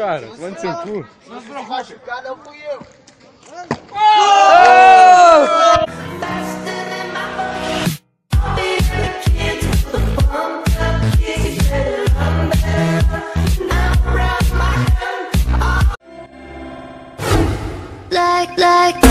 cara. Quando você for. Fui eu. Like, like